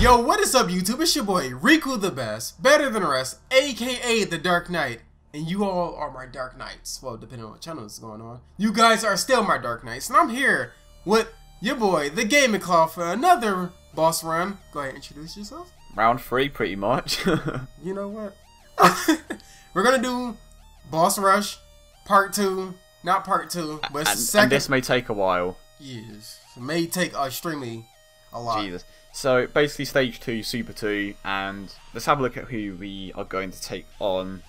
Yo, what is up YouTube? It's your boy, Riku the Best, better than the rest, aka the Dark Knight. And you all are my Dark Knights. Well, depending on what channel is going on. You guys are still my Dark Knights. And I'm here with your boy, the Gaming Claw, for another boss run. Go ahead and introduce yourself. Round three, pretty much. You know what? We're gonna do Boss Rush Part 2. Not Part 2, but and, second. and this may take a while. Yes. It may take uh, extremely a lot. Jesus. So basically, stage two, super two, and let's have a look at who we are going to take on,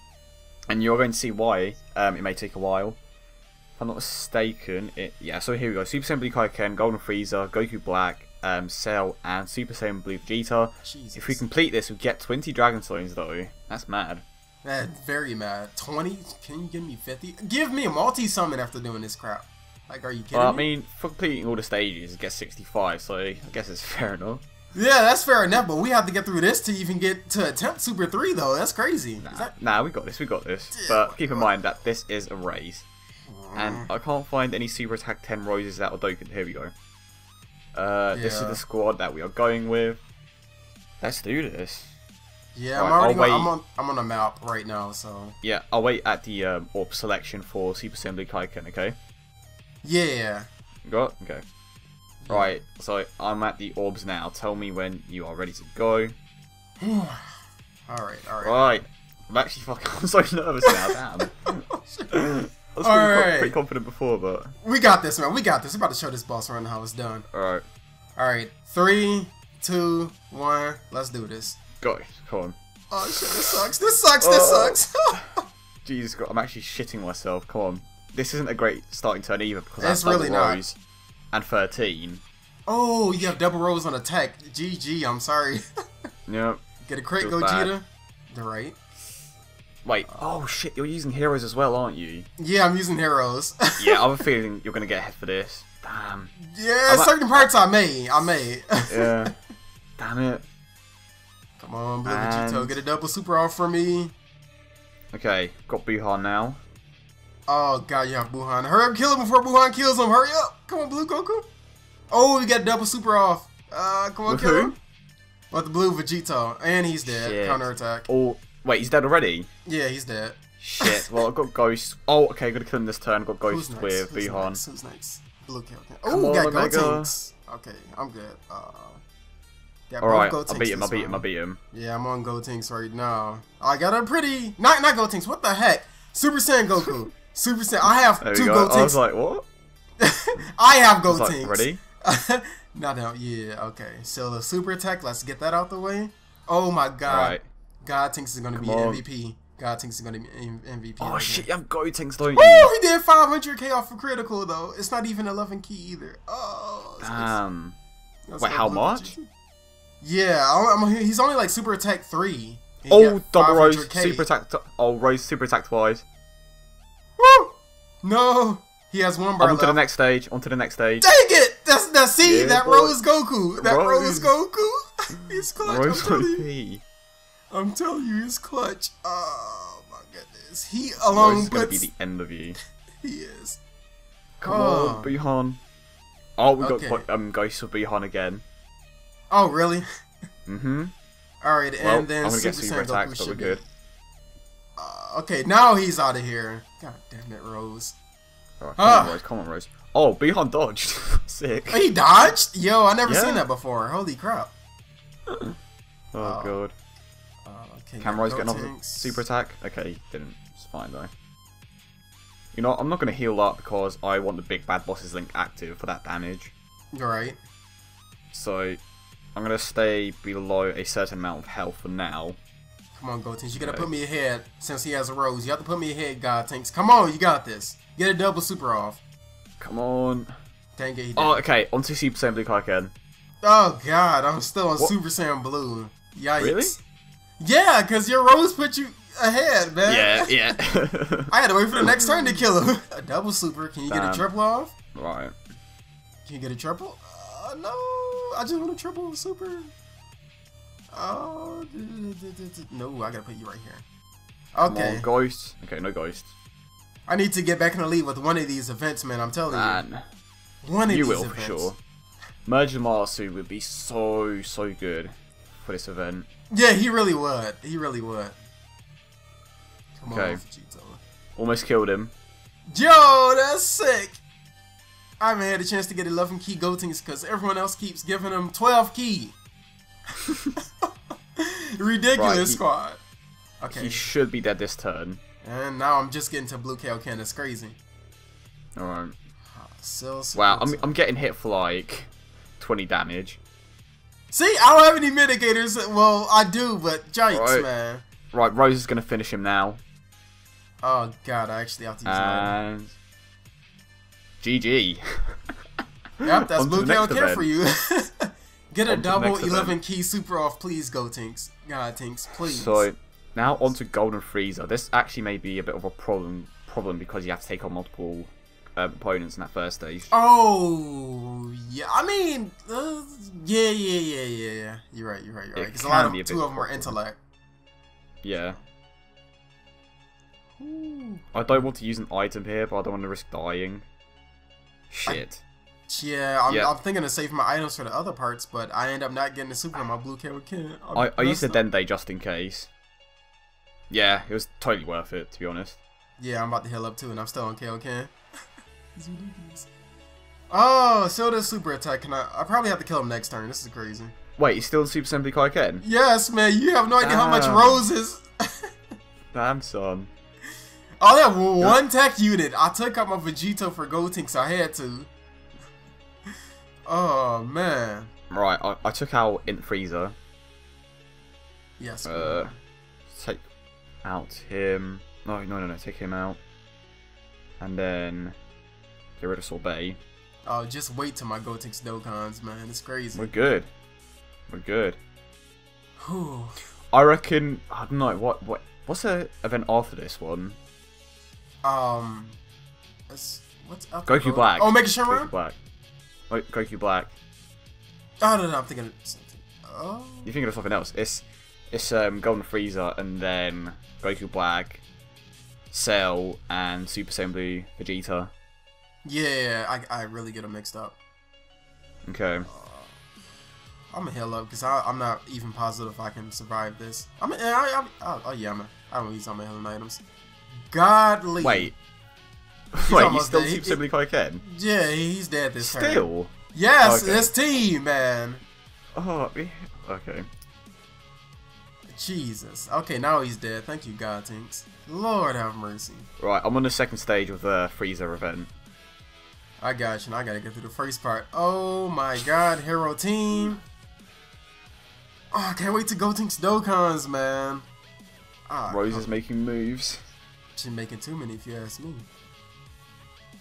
and you're going to see why. Um, it may take a while. If I'm not mistaken, it yeah. So here we go: Super Saiyan Blue Kaioken, Golden Frieza, Goku Black, um, Cell, and Super Saiyan Blue Vegeta. Jesus. If we complete this, we get 20 Dragon Stones though. That's mad. Man, very mad. 20? Can you give me 50? Give me a multi-summon after doing this crap. Like, are you kidding Well, I me? mean, for completing all the stages, it gets 65, so I guess it's fair enough. Yeah, that's fair enough, but we have to get through this to even get to attempt Super 3, though. That's crazy. Is that- Nah, we got this, we got this. But keep in mind that this is a race. And I can't find any Super Attack 10 Roses out of Dokkan. Here we go. Uh, This is the squad that we are going with. Let's do this. yeah, Right, I'm already going, I'm on I'm on a map right now, so Yeah, I'll wait at the um, AWP selection for Super Saiyan Blue Kaioken, okay? yeah. Got? Okay. Right, so I'm at the orbs now. Tell me when you are ready to go. All right, all right. Right. I'm actually fucking. I'm so nervous now. Damn. I was pretty, co- Alright. pretty confident before, but We got this, man. We got this. We're about to show this boss run how it's done. alright. All right, three, two, one. Let's do this. Go. Come on. Oh shit, this sucks. This sucks. This Oh. sucks. Jesus God, I'm actually shitting myself. Come on. This isn't a great starting turn either because It's that's double really not. And 13. oh, you have double rows on attack. GG. I'm sorry. Yep. Get a crit. Gogeta. The right. Wait. Oh shit, you're using heroes as well, aren't you? Yeah, I'm using heroes. Yeah, I have a feeling you're gonna get ahead for this. Damn. yeah, I'm certain parts I may. I may. Yeah. Damn it. Come on, Blue And- Vegito, get a double super off for me. Okay, got Buuhan now. Oh god, you have Buuhan. Hurry up, kill him before Buuhan kills him. Hurry up. Come on, Blue Goku. Oh, we got double super off. Uh, come on, With kill who? him. With the blue Vegito. And he's dead. Shit. Counter attack. Oh, wait, he's dead already? Yeah, he's dead. Shit. Well, I've got Ghost. Oh, okay, gotta kill him this turn. Got Who's Ghost next? with Who's Buuhan. next? Who's next? Blue Kaioken. Come Oh, got on, Omega. Gotenks. Okay, I'm good. Uh, got Alright, both I Gotenks beat him, I this beat him, I round. beat him. Yeah, I'm on Gotenks right now. I got a pretty not not Gotenks. What the heck? Super Saiyan Goku. Super Saiyan. I have There two go. I was like, what? I have I Gotenks. like, ready? no, no, yeah, okay. So the super attack, let's get that out the way. Oh my god. Alright. Gotenks is gonna be on. MVP. Gotenks is gonna be MVP. Oh right shit, here. you have Gotenks, don't Woo! you? He did 500k off for critical though. It's not even 11 key either. Oh. Damn. that's Wait, how much? Yeah, I'm, I'm- he's only like super attack three. He Oh, double Rose, super attack. Oh, Rose, super attack twice. No, he has one bar On to the next stage, on to the next stage. Dang it! That's that. See Yeah, that boy. Rose Goku. That Rose, Rose. Goku. he's clutch. Rose I'm telling you. I'm telling you, he's clutch. Oh my goodness. He Rose alone is gonna be the end of you. He is. Come Oh. on, Buuhan. Oh, we Okay. got um Ghost of Buuhan again. Oh really? Mm-hmm. All right, Well, and then I'm gonna Super get super Saiyan attack, Goku but we're good. be. Uh, okay, now he's out of here. God damn it, Rose. Alright, come Ah. on, Rose. Come on, Rose. Oh, Buuhan dodged. Sick. Oh, he dodged? Yo, I never Yeah. seen that before. Holy crap. Oh Oh. god. Uh, okay, Can Rose get another super attack? Okay, he didn't. It's fine though. You know, I'm not gonna heal up because I want the big bad bosses link active for that damage. Right. So I'm gonna stay below a certain amount of health for now. Come on, Gotenks. You gotta Okay. put me ahead since he has a Rose. You have to put me ahead, Gotenks. Come on, you got this. Get a double super off. Come on. Dang it, he. Oh, okay. Onto Super Saiyan Blue Kaioken. Oh god, I'm still on What? Super Saiyan Blue. Yikes. Really? Yeah, cause your Rose put you ahead, man. Yeah, yeah. I had to wait for the next turn to kill him. a double super. Can you get a triple off? right. Can you get a triple? Uh, no, I just want a triple super. Oh, no, I gotta put you right here. Okay, on, Ghost. Okay, no Ghost. I need to get back in the lead with one of these events, man. I'm telling Man, you, one of you these will events. for sure. Merged Zamasu would be so, so good. for this event. Yeah, he really would. He really would. Come Okay. on. Almost killed him. Yo, that's sick. I haven't had a chance to get 11 key Goatings because everyone else keeps giving him 12 key. Ridiculous Right, he- squad. Okay, He should be dead this turn. and now I'm just getting to Blue Kaioken. That's crazy. Alright. Still Wow, I'm, I'm getting hit for like 20 damage. See, I don't have any mitigators. Well, I do, but yikes, Right. man. Right, Rose is going to finish him now. Oh god, I actually have to use. And. GG. Yep, that's Blue next for you. Get a On double 11 event. key super off, please, Gotenks. God, Tinks, please. So, now onto Golden Frieza. This actually may be a bit of a problem problem because you have to take on multiple um, opponents in that first stage. Oh, yeah. I mean, uh, yeah, yeah, yeah, yeah, yeah. You're right, you're right, you're right. It Because a lot can of be a two of them are intellect. Yeah. I don't want to use an item here, but I don't want to risk dying. Shit. Yeah, I'm, Yeah. I'm thinking of saving my items for the other parts, but I end up not getting the super on my blue Kaioken. I'm I, I used the. Dende just in case. Yeah, it was totally worth it, to be honest. Yeah, I'm about to heal up too, and I'm still on. It's ridiculous. Oh, so the super attack. Can I? I probably have to kill him next turn. This is crazy. Wait, he's still Super Saiyan Blue Kaioken? Yes, man. You have no idea how much roses. Damn, son. Oh, that one tech unit. I took out my Vegito for Gotenks. I had to. Oh man. Right, I, I took out Int Frieza. Yes. Uh, man. take out him. No, no, no, no. Take him out. And then get rid of Sorbet. oh, just wait till my Gotenks Dokkans, man. It's crazy. We're good. We're good. Whew. I reckon. I don't know. What? What? What's the event after this one? Um. What's up? Goku Black. Oh, Mega Goku Shenron. Black. Wait, Goku Black. Oh no, no, I'm thinking of something. Oh. You're thinking of something else. It's it's um Golden Frieza and then Goku Black, Cell and Super Saiyan Blue Vegeta. Yeah, I, I really get them mixed up. Okay. I'm gonna heal up because I'm not even positive if I can survive this. I'm, I, I, I, oh yeah, I'm, I'm gonna use all my healing items. Godly. Wait. Wait, you still. Super Saiyan Blue Yeah, he's dead this turn. Still? Yes, Okay. this team, man. Oh, okay. Jesus. Okay, now he's dead. Thank you, Gotenks. Lord have mercy. Right, I'm on the second stage of the Frieza event. I got you. and I gotta get through the first part. Oh my God, hero team. Oh, I can't wait to go Tinks Dokkans, man. Ah, Rose is making moves. She's making too many if you ask me.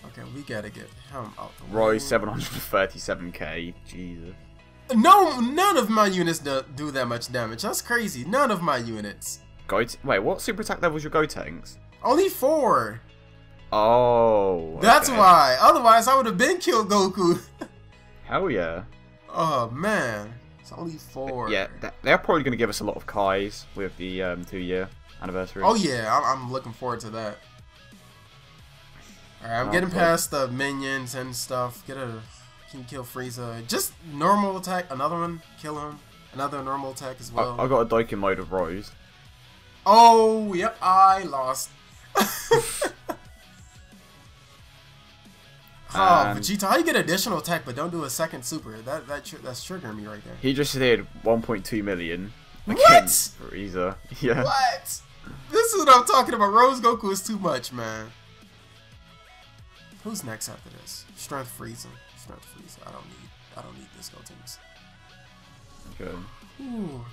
Okay, we gotta get him out the way. 737k. Jesus. No, none of my units do, do that much damage. That's crazy. None of my units. Go Wait, what super attack level is your Gotenks? Only four. Oh. That's okay. why. Otherwise, I would have been killed Goku. Hell yeah. oh man, it's only four. Yeah, they're probably going to give us a lot of Kais with the um, two year anniversary. Oh yeah, I'm, I'm looking forward to that. All right, I'm Oh, getting past the minions and stuff. Get a can kill Frieza. Just normal attack. Another one. Kill him. Another normal attack as well. I, I got a Dokkan mode of Rose. Oh, yep, I lost. oh, Vegeta, how you get additional attack but don't do a second super? That that tr- that's triggering me right there. He just did 1.2 million. What? Frieza. Yeah. What? This is what I'm talking about. Rose Goku is too much, man. Who's next after this? Strength Frieza. Strength Frieza. I don't need. I don't need this go teams. Okay. Ooh.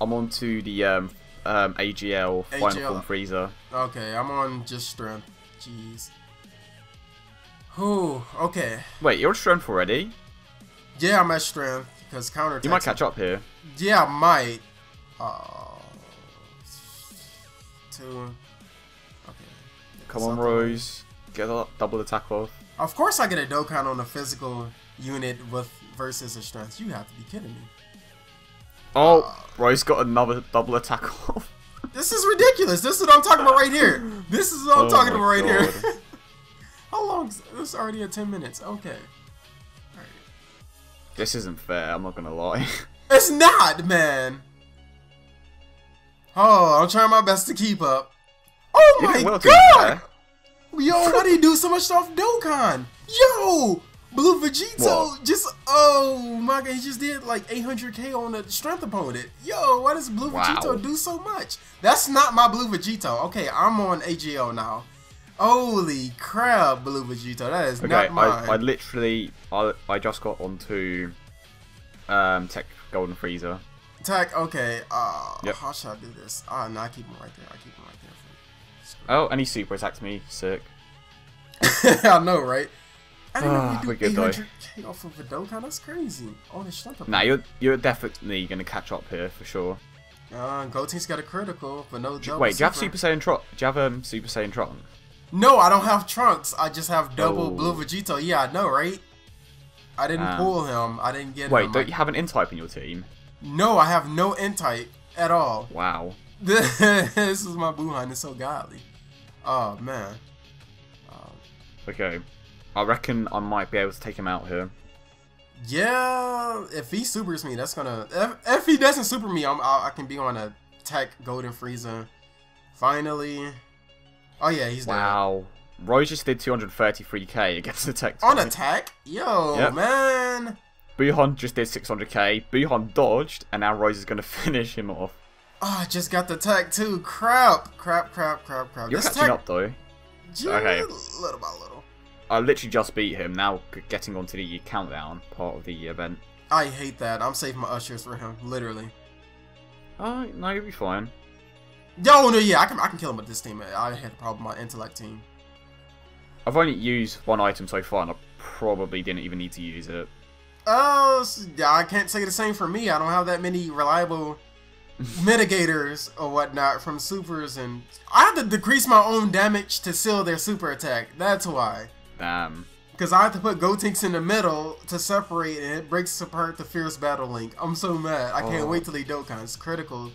I'm on to the um, um, AGL Final Form Frieza. Okay, I'm on just strength. Jeez. Ooh. Okay. Wait, you're on strength already? Yeah, I'm at strength because counter. You might catch up here. Yeah, I might. Oh. Two. Okay. Come on, Rose. Get a double attack off. Of course, I get a Dokkan on a physical unit with versus a strength. You have to be kidding me. Oh, Roy's got another double attack off. This is ridiculous. This is what I'm talking about right here. This is what I'm Oh talking about right here. How long? Is, this is already at 10 minutes. Okay. This isn't fair, I'm not gonna lie. It's not, man. Oh, I'm trying my best to keep up. Oh You my well, god! Yo, why do you do so much stuff Dokkan? Yo! Blue Vegito just oh my god, he just did like 800k on a strength opponent. Yo, why does Blue Wow. Vegito do so much? That's not my Blue Vegito. Okay, I'm on AGO now. Holy crap, Blue Vegito, that is Okay, not mine. I, I literally, I, I just got onto um, Tech Golden Frieza. Tech, okay, uh, Yep. how should I do this? Ah, no, I keep him right there. I keep him right Oh, and he super attacked me. Sick. I know, right? I didn't Ah, know we we're do good, though. 800k off of a Dokkan. That's crazy. On his Nah, you're you're definitely gonna catch up here for sure. Uh, Gotenks got a critical, but no double Wait, do you have Super Saiyan Trunks? Do you have um, Super Saiyan Trunks? No, I don't have Trunks. I just have double Oh. Blue Vegito. Yeah, I know, right? I didn't Ah. pull him. I didn't get Wait, him. don't you have an N-type in your team? No, I have no N type at all. Wow. this is my Buuhan. It's so godly. Oh man. Um, Okay. I reckon I might be able to take him out here. yeah, if he supers me, that's gonna. If, if he doesn't super me, I'm, I, I can be on a Tech Golden Frieza. Finally. Oh yeah, he's down. Wow. Rose just did 233k against the Tech. On attack? Yo, Yep. man. Buuhan just did 600k. Buuhan dodged, and now Rose is gonna finish him off. Oh, I just got the tech too. Crap, crap, crap, crap, crap. You're This catching tech, up though. just Okay. little by little. I literally just beat him. Now getting onto the countdown part of the event. I hate that. I'm saving my ushers for him, literally. Oh no, you'll be fine. Yo, no, yeah, I can, I can kill him with this team. I had a problem with my intellect team. I've only used one item so far, and I probably didn't even need to use it. Oh, yeah, I can't say the same for me. I don't have that many reliable mitigators or whatnot from supers, and I have to decrease my own damage to seal their super attack. That's why. Damn. Because I have to put Gotenks in the middle to separate, and it breaks apart the Fierce Battle Link. I'm so mad. I can't Oh. wait till he Dokkan. It's critical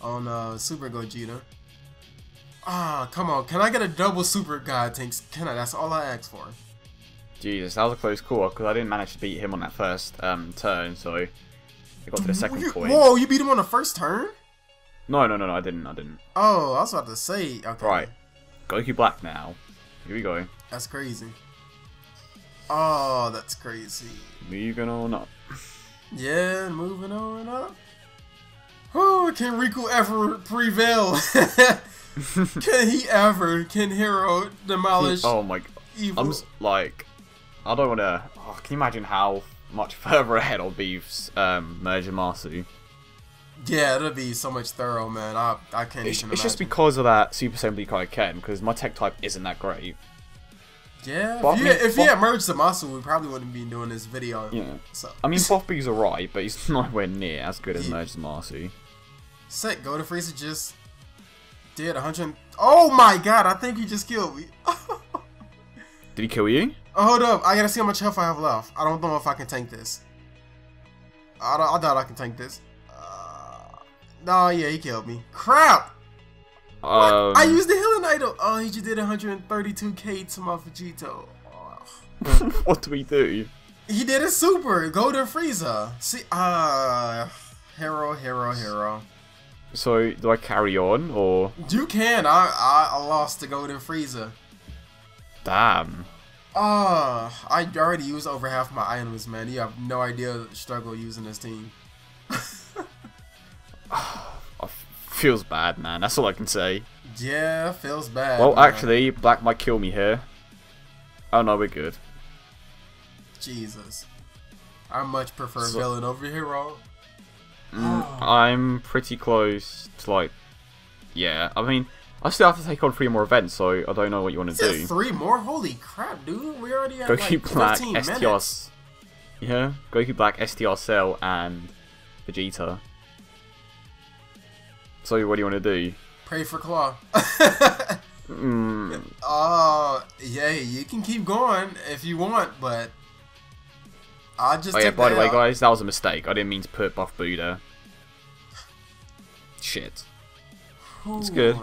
on uh, Super Gogeta. Ah, come on. Can I get a double Super Gotenks? Can I? That's all I ask for. Jesus, that was a close call because I didn't manage to beat him on that first um, turn, so I got to the second You- point. Whoa, you beat him on the first turn? No, no, no, no, I didn't. I didn't. Oh, I was about to say. Okay. Right. Goku Black now. Here we go. That's crazy. Oh, that's crazy. Moving on up. Yeah, moving on up. Oh, can Riku ever prevail? can he ever? Can Hero demolish Oh my. evil? I'm like, I don't want to. Oh, can you imagine how much further ahead I'll be um, Merged Zamasu? yeah, it'll be so much thorough, man. I I can't It's, even it's just because of that Super Saiyan Blue Kaioken, because my tech type isn't that great. yeah, But I if, you, mean, if he but- had merged Zamasu, we probably wouldn't be doing this video. Yeah. So I mean, Poppy's alright, but he's nowhere near as good as Yeah. Merged Zamasu. Sick. Golden Frieza just did 100. Oh my god! I think he just killed me. Did he kill you? Oh, hold up. I gotta see how much health I have left. I don't know if I can tank this. I, don't, I doubt I can tank this. Uh, no, yeah, he killed me. Crap! Um, I used the healing item. Oh, he just did 132k to my Vegito. Oh. what do we do? He did a super. Golden Frieza. See, uh, hero, hero, hero. So, do I carry on, or... You can. I, I, I lost to Golden Frieza. Damn. Uh, I already used over half my items, man. You have no idea the struggle using this team. I feels bad, man. That's all I can say. Yeah, feels bad. Well, man. actually, Black might kill me here. Oh no, we're good. Jesus. I much prefer So- villain over hero. Mm, I'm pretty close to like, yeah. I mean, I still have to take on three more events, so I don't know what you want to do. three more? Holy crap, dude. We already have Goku like Black, 15 STR, minutes. yeah, Goku Black, STR Cell, and Vegeta. So what do you want to do? Pray for Claw. Mm, Oh, yeah, you can keep going if you want, but I just oh yeah, by the way, L. guys, that was a mistake. I didn't mean to put Buff Buddha. there. Shit. it's good.